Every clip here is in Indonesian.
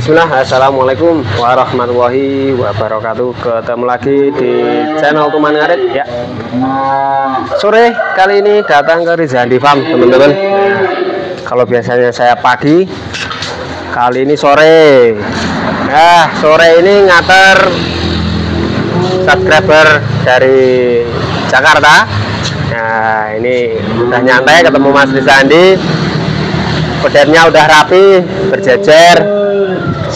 Bismillah, Assalamualaikum warahmatullahi wabarakatuh. Ketemu lagi di channel Tuman Ngarit ya. Sore kali ini datang ke Rizandi Farm teman-teman. Kalau biasanya saya pagi Kali ini sore. Nah sore ini ngater subscriber dari Jakarta. Nah ini udah nyantai ketemu Mas Rizandi Pedennya udah rapi, berjejer,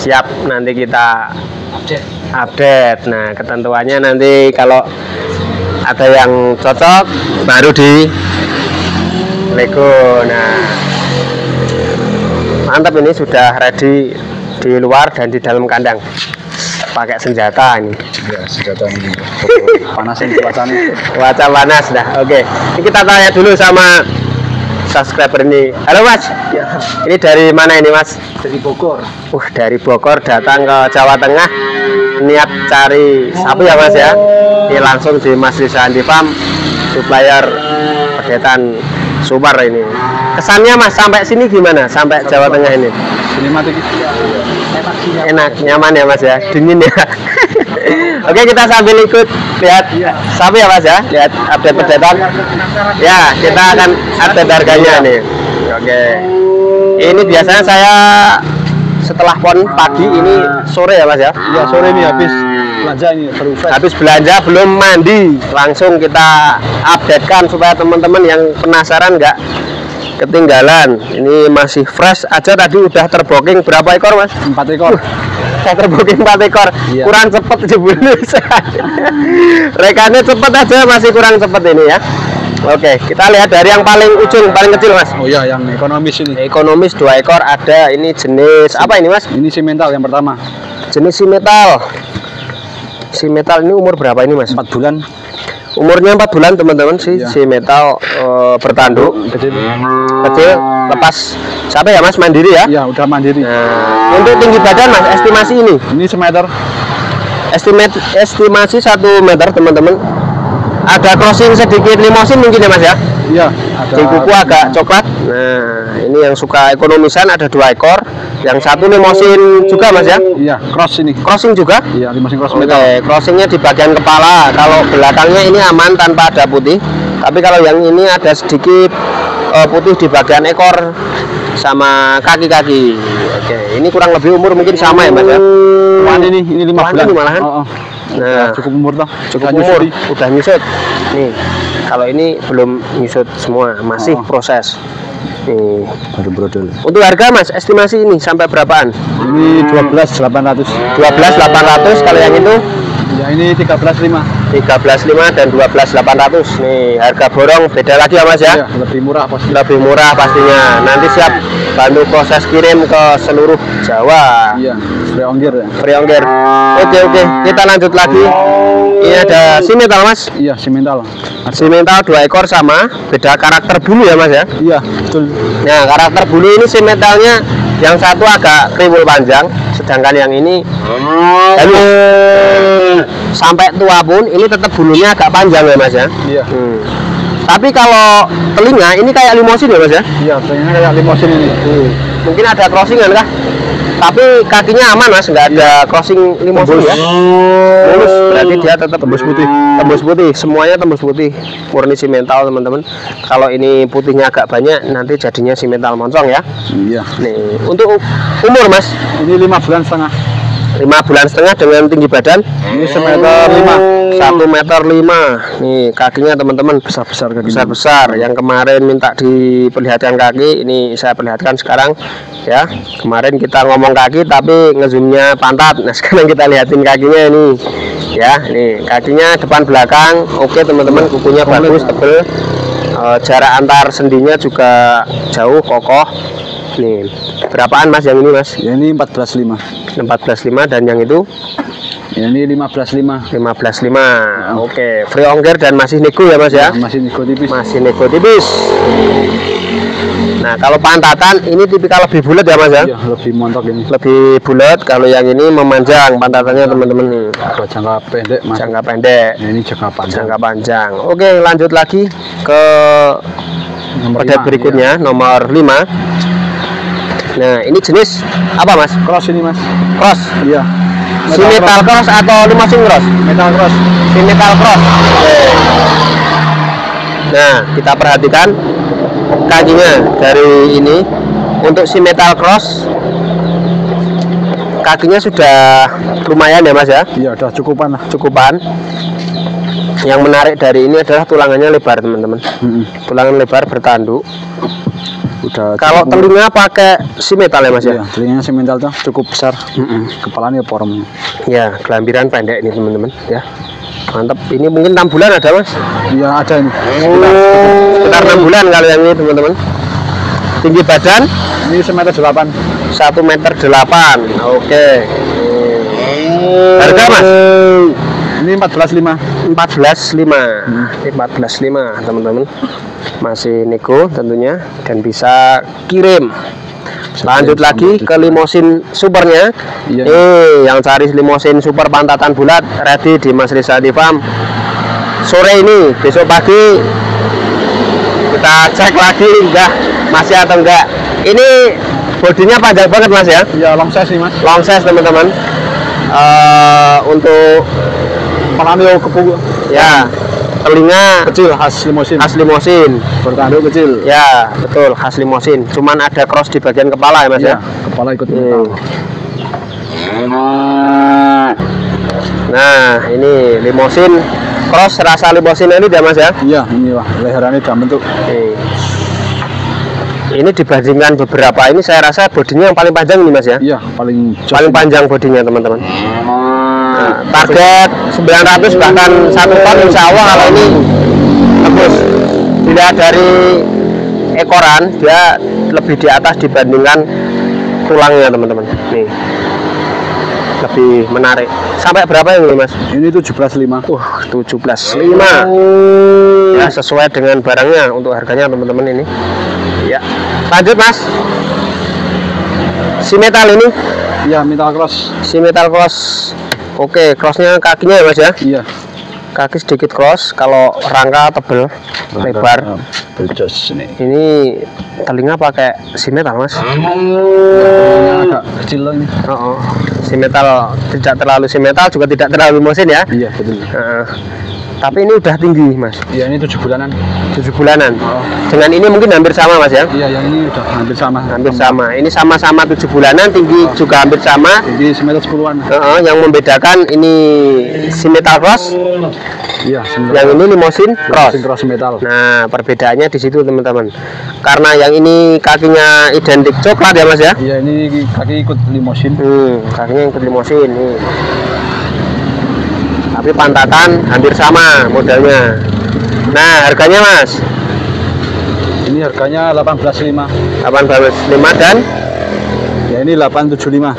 siap nanti kita update update. Nah, ketentuannya nanti kalau ada yang cocok baru di Lego. Nah, mantap ini sudah ready di luar dan di dalam kandang. Pakai senjata ini. ya senjata ini panasin cuacanya Wajah panas dah. Oke. Ini kita tanya dulu sama subscriber ini. Halo Mas. Ini dari mana ini Mas? dari Bogor Uh, dari Bogor datang ke Jawa Tengah niat cari sapi ya Mas ya. Ini langsung di Mas Risa Andi Farm supplier pedetan Sumar ini. Kesannya Mas sampai sini gimana? Sampai Jawa Tengah ini? Enak, nyaman ya Mas ya. Dingin ya. Oke, kita sambil ikut lihat sapi ya Mas ya. Lihat update pedetan. Ya, kita akan update harganya nih. Oke. Ini biasanya saya setelah pon pagi ini sore ya Mas ya. ya sore ini habis belanja ini baru fresh Habis belanja belum mandi, langsung kita updatekan supaya teman-teman yang penasaran nggak ketinggalan. Ini masih fresh aja tadi udah terbooking berapa ekor Mas? empat ekor Saya terbooking 4 ekor. Iya. Kurang cepet jebulnya. Rekannya cepet aja masih kurang cepet ini ya. Oke, kita lihat dari yang paling ujung, paling kecil Mas. oh ya yang ekonomis ini Ekonomis dua ekor ada ini jenis apa ini Mas? ini si mental yang pertama Jenis si metal. Si metal ini umur berapa ini Mas? empat bulan Umurnya 4 bulan teman-teman sih Iya. si metal eh, bertanduk kecil kecil lepas siapa ya Mas mandiri ya? ya udah mandiri Nah, untuk tinggi badan Mas estimasi ini ini semeter estimate estimasi satu meter teman-teman ada crossing sedikit limosin mungkin ya Mas ya? iya ada Di kuku agak coklat. Nah, ini yang suka ekonomisan ada dua ekor. Yang satu limosin juga Mas ya? iya cross ini Crossing juga? iya limosin cross Oke, crossingnya di bagian kepala. Kalau belakangnya ini aman tanpa ada putih. Tapi kalau yang ini ada sedikit eh, putih di bagian ekor sama kaki-kaki. Oke, ini kurang lebih umur mungkin sama ya Mas ya? Tuan ini ini lima bulan ini malahan? Oh, oh. Nah. cukup umur toh Cukup Udah umur, nyusui. udah nyusut. Nih, kalau ini belum nyusut semua, masih Oh. proses. Nih, baru brodol untuk harga Mas, estimasi ini sampai berapaan? ini dua belas delapan ratus 12.800 kalau yang itu ya ini tiga belas lima. 13.5 dan 12.800 nih harga borong beda lagi ya mas ya? Ya lebih murah pasti lebih murah pastinya. Nanti siap bantu proses kirim ke seluruh Jawa. Iya free ongkir ya. Free ongkir. Oke oke. Kita lanjut lagi. Ini ada simental mas? Iya si mental simental dua ekor sama beda karakter bulu ya mas ya? Iya betul. Nah karakter bulu ini simentalnya yang satu agak kriwul panjang sedangkan yang ini halus sampai tua pun ini tetap bulunya agak panjang ya mas ya iya Hmm. Tapi kalau telinga ini kayak limosin ya mas ya? iya pengennya kayak limosin ini Mungkin ada crossingan kah? Tapi kakinya aman mas, nggak ada crossing limosin ya? Mulus, berarti dia tetap tembus putih. Tembus putih, semuanya tembus putih. Murni simental teman-teman. Kalau ini putihnya agak banyak, nanti jadinya simental moncong ya. iya Nih, untuk umur mas, ini lima bulan setengah lima bulan setengah dengan tinggi badan. Ini semeter lima. Satu meter lima. Nih kakinya teman-teman besar besar kayak besar besar yang kemarin minta diperlihatkan kaki ini saya perlihatkan sekarang ya. Kemarin kita ngomong kaki tapi ngezoomnya pantat. Nah sekarang kita lihatin kakinya ini ya. Nih kakinya depan belakang. Oke teman-teman kukunya. bagus tebel Eh, jarak antar sendinya juga jauh kokoh. Nih berapaan mas yang ini mas? Ya ini empat belas lima. 14.5 dan yang itu? Ya ini lima belas lima. 15.5 oke free ongkir dan masih nego ya mas ya? Masih nego tipis. Masih nego tipis nah kalau pantatan ini tipikal lebih bulat ya mas ya iya lebih montok ini lebih bulat kalau yang ini memanjang pantatannya teman-teman nih kalau jangka pendek mas jangka pendek ya, ini jangka panjang jangka panjang oke lanjut lagi ke Nomor pedet lima, berikutnya nomor 5 Nah, ini jenis apa mas? Cross ini mas. Cross. Iya. Si metal cross atau limousine cross? Metal cross. Si metal cross. Oke. Nah, kita perhatikan kakinya dari ini untuk si metal cross kakinya sudah lumayan ya mas ya Iya, udah cukupan lah. cukupan yang menarik dari ini adalah tulangannya lebar teman-teman Mm-mm. tulangan lebar bertanduk Udah. kalau cukup. telinga pakai si metal ya mas ya Iya, telinganya semental tuh cukup besar. Kepalanya porem. ya kelambiran pendek ini teman-teman ya mantap ini mungkin enam bulan ada mas? Iya, ada ini. sekitar enam bulan kalau yang ini teman-teman. Tinggi badan? Ini semeter delapan. satu meter delapan. Oke. Harga mas? Ini empat belas lima. 14.5 Ini 14.5 teman-teman. Masih nego tentunya dan bisa kirim lanjut lagi ke limosin supernya. Iya. eh yang cari limosin super pantatan bulat ready di Mas Risa di Farm. Sore ini besok pagi kita cek lagi enggak masih atau enggak. Ini bodinya panjang banget mas ya? Iya, long size nih mas. long size teman-teman. Eh, untuk Kepalanya kepu ya telinga kecil khas limosin. khas limosin bertanduk kecil. ya betul khas limosin cuman ada cross di bagian kepala ya mas Iya, ya kepala ikut Hmm. metal. nah ini limosin cross rasa limosin ini dia mas ya Iya, ini wah, leherannya dalam bentuk. Nih. ini dibandingkan beberapa ini saya rasa bodinya yang paling panjang ini mas ya Iya, paling paling panjang bodinya teman-teman target 900 bahkan satu ton insya Allah kalau ini tembus. Dilihat dari ekoran dia lebih di atas dibandingkan tulangnya teman-teman. Nih. Lebih menarik. Sampai berapa ini mas? Ini 17.5. Wah 17.5 ya sesuai dengan barangnya untuk harganya teman-teman ini. Ya. Lanjut mas. Si metal ini? Iya, metal cross. si metal cross oke crossnya kakinya ya mas ya Iya. kaki sedikit cross kalau rangka tebel lebar Bejos ini. ini telinga pakai si metal mas Agak kecil loh ini. oh, oh. si metal tidak terlalu si metal juga tidak terlalu mesin ya Iya, betul. Heeh. Tapi ini udah tinggi mas Iya, ini 7 bulanan. 7 bulanan Oh. dengan ini mungkin hampir sama mas ya Iya, yang ini udah hampir sama. hampir sama ini sama-sama 7 bulanan tinggi juga hampir sama Jadi semeter 10-an. Heeh, yang membedakan ini si metal cross Iya, yang ini limosin cross cross. cross metal. Nah, perbedaannya di situ teman-teman. Karena yang ini kakinya identik coklat ya mas ya. Iya, ini kaki ikut limosin. Hmm, kakinya ikut limosin nih. Tapi pantatan hampir sama modelnya. Nah, harganya mas Ini harganya 18.5. 18.5 dan Ya, ini 875.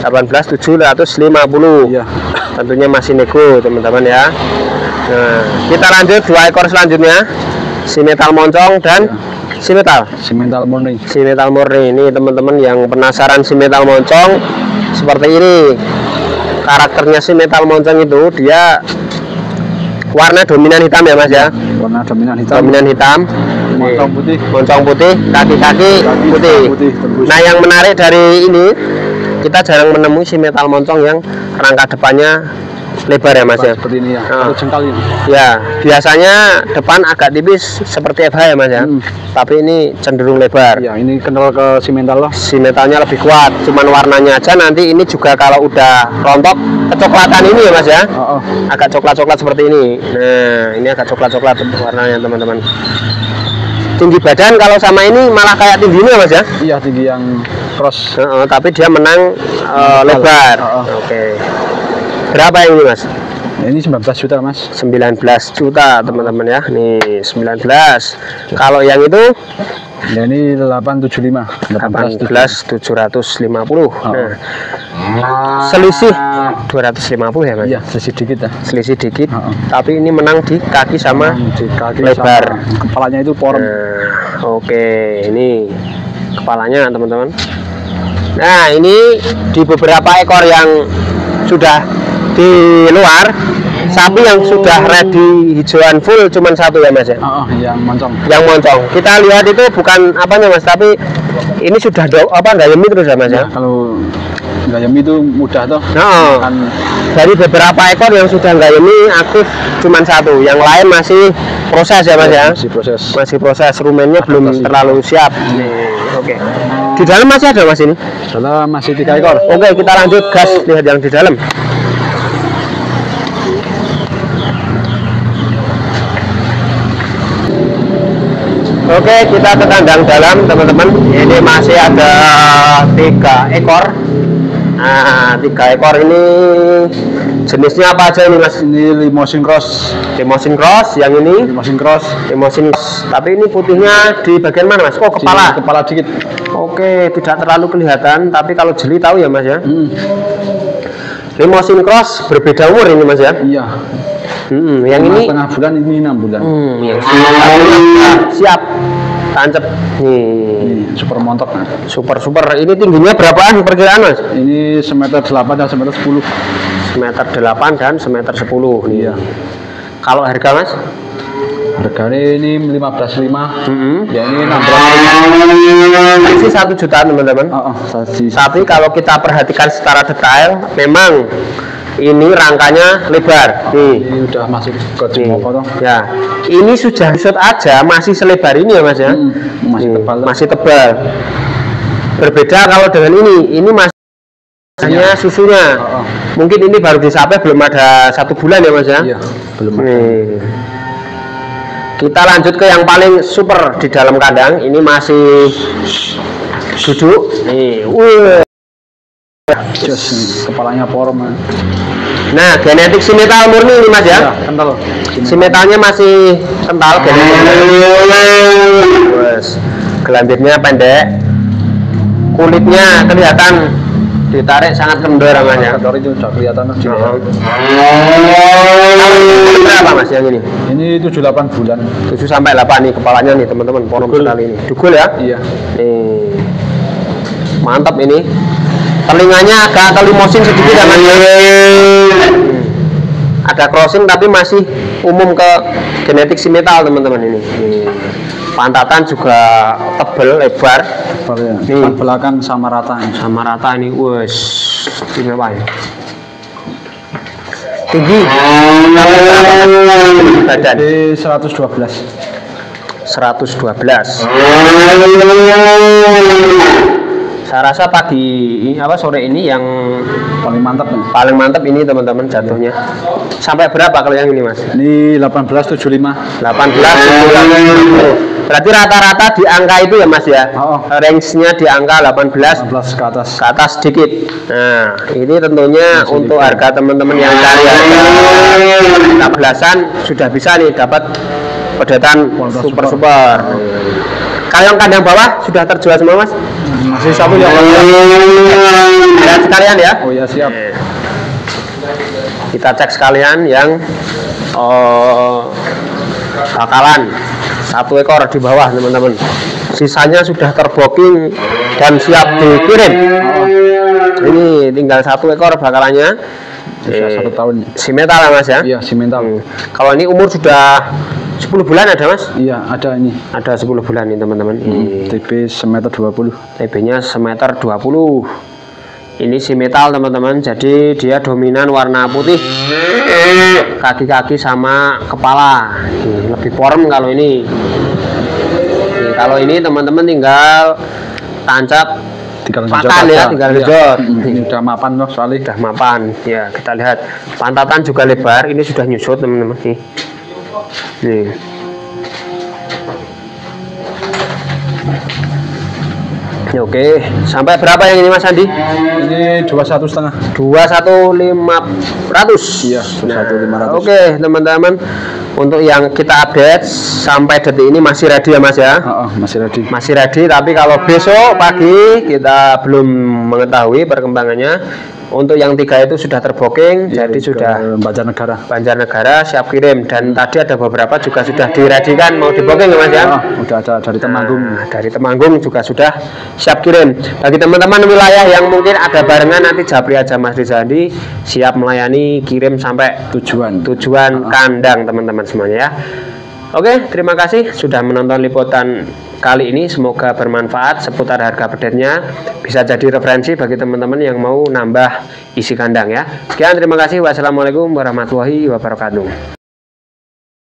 18.750. Iya. Tentunya masih nego teman-teman ya. Nah, kita lanjut dua ekor selanjutnya. Si metal moncong dan si metal. Si metal murni. si metal murni ini teman-teman yang penasaran si metal moncong seperti ini karakternya si metal moncong itu dia warna dominan hitam ya mas ya Warna dominan hitam. dominan hitam Moncong putih. moncong putih kaki-kaki Kaki putih putih nah yang menarik dari ini kita jarang menemui si metal moncong yang rangka depannya lebar ya mas ya Seperti ini ya. Satu jengkal ini. ya biasanya depan agak tipis seperti FH ya mas ya Hmm. tapi ini cenderung lebar Iya, ini kenal ke si mental loh. si metalnya lebih kuat cuman warnanya aja nanti ini juga kalau udah rontok kecoklatan ini ya mas ya Oh, oh. agak coklat-coklat seperti ini nah ini agak coklat-coklat warnanya teman-teman tinggi badan kalau sama ini malah kayak tingginya mas ya Iya, tinggi yang cross. Heeh, tapi dia menang eh, lebar Oh, oh. oke berapa ini mas? Ya, ini 19 juta, Mas. 19 juta teman-teman ya. Nih 19 kalau yang itu? Ya, ini 875. 18 18.750 nah. Selisih 250 ya mas? Iya, selisih dikit ya. selisih dikit. Tapi ini menang di kaki sama Di kaki lebar. sama kepalanya itu porem. nah, oke. Ini kepalanya teman-teman. Nah ini di beberapa ekor yang sudah di luar sapi yang sudah ready hijauan full cuman satu ya mas ya? Oh, oh, yang moncong. yang moncong. Kita lihat itu bukan apanya mas tapi ini sudah do, apa gayemi terus ya mas ya? Nah, kalau gayam itu mudah toh. Nah, dari beberapa ekor yang sudah gayemi aktif cuma satu. Yang lain masih proses ya mas ya? Masih proses. masih proses. Rumennya belum terlalu siap. Nih oke. Di dalam masih ada mas ini? Salah masih tiga ekor. oke kita lanjut gas. Lihat yang di dalam Oke, kita ke kandang dalam, teman-teman. Ini masih ada tiga ekor. Nah, tiga ekor ini jenisnya apa aja ini, Mas? Ini limousine cross. Limousine cross, yang ini Limousine cross. limousine. Tapi ini putihnya di bagian mana, Mas? Oh, Di kepala. Kepala dikit. Oke, tidak terlalu kelihatan, tapi kalau jeli tahu ya, Mas ya. Hmm, Limousine cross berbeda umur ini, Mas ya. iya. Hmm, yang Lima ini setengah bulan ini enam bulan. hmm, yang siap, siap. Tancep. Nih. Ini super montok. Nah. Super super. Ini tingginya berapaan perkiraan, Mas? Ini semeter delapan dan semeter sepuluh. Semeter 8 dan semeter 10 nih. Iya. Kalau harga, Mas? Harganya ini 15.5 Hmm. Ya ini 16 Isi satu jutaan, teman-teman. Oh, oh. Tapi kalau kita perhatikan secara detail, memang ini rangkanya lebar. Nih. Ini udah masuk ke toh. Ya, ini sudah shoot aja masih selebar ini ya mas ya. Hmm, masih Nih, tebal. Masih tebal. Berbeda kalau dengan ini, ini masih hanya susunya. Oh, oh. Mungkin ini baru disapai belum ada satu bulan ya mas ya. Iya, belum ada. Nih. Kita lanjut ke yang paling super di dalam kandang. Ini masih duduk. Nih, wuh. Jos, nih, kepalanya porom. Nah, Nah, genetik si metal murni ini mas ya. ya kental. Si metalnya masih kental genetiknya. Terus gelambirnya pendek. Kulitnya kelihatan ditarik sangat kendor namanya. Kendor itu udah kelihatan leher. Berapa mas yang ini? Ini 78 bulan. 7 sampai 8 nih kepalanya nih teman-teman Dugul. sekali ini. Dugul ya? Iya. Nih. Mantap ini. Telinganya agak kelimosin sedikit ya mas. Ada crossing tapi masih umum ke genetik si metal teman-teman ini. Pantatan juga tebel, lebar, Kepala ya. Nih. Belakang sama rata. sama rata ini. Wes, istimewa ya. Tinggi. Badan Jadi 112. 112. Saya rasa pagi ini apa sore ini yang Paling mantap nih. paling mantap ini teman-teman jatuhnya. Sampai berapa kalau yang ini mas? Ini 1875. 18 19. Berarti rata-rata di angka itu ya mas ya? Oh. Range-nya di angka 18 16 ke atas. ke atas sedikit. Nah, ini tentunya Masih untuk dikit. harga teman-teman yang cari harga 16-an sudah bisa nih dapat pedetan super super. super. Kalau yang kandang bawah sudah terjual semua mas? Masih satu ya. Lihat sekalian ya. Oh ya siap. Kita cek sekalian yang oh, bakalan satu ekor di bawah teman-teman. Sisanya sudah terbooking dan siap dikirim. Ini tinggal satu ekor bakalannya. Bisa Eh, satu tahun. Si metal ya mas ya? Iya, simental. Hmm. Kalau ini umur sudah 10 bulan ada mas? Iya, ada ini. Ada 10 bulan nih teman-teman. Ini TB semeter 20. TB-nya semeter 20. Ini si metal teman-teman. Jadi dia dominan warna putih. Kaki-kaki sama kepala. Lebih porem kalau ini. Nih, kalau ini teman-teman tinggal tancap Tinggal Pakan ngejot ya, tinggal Iya. ngejot. Ini udah mapan loh soalnya. sudah mapan. Ya, kita lihat pantatan juga lebar. Ini sudah nyusut teman-teman nih. Nih. Ya, Oke, sampai berapa yang ini Mas Andi? Ini 21 setengah. dua satu lima ratus Iya, 21.500. oke teman-teman untuk yang kita update sampai detik ini masih ready ya mas ya Oh, oh, masih ready. masih ready tapi kalau besok pagi kita belum mengetahui perkembangannya untuk yang tiga itu sudah terbooking jadi Ke sudah Banjarnegara. Banjarnegara siap kirim dan tadi ada beberapa juga sudah diredikan mau dibooking ya mas ya Oh, udah ada dari Temanggung. Nah, dari Temanggung juga sudah siap kirim. Bagi teman-teman wilayah yang mungkin ada barengan nanti Japri aja Mas Rizandi siap melayani kirim sampai Tujuan. tujuan kandang teman-teman semuanya ya. Oke, terima kasih sudah menonton liputan kali ini. Semoga bermanfaat seputar harga pedetnya. Bisa jadi referensi bagi teman-teman yang mau nambah isi kandang ya. Sekian, terima kasih. Wassalamualaikum warahmatullahi wabarakatuh.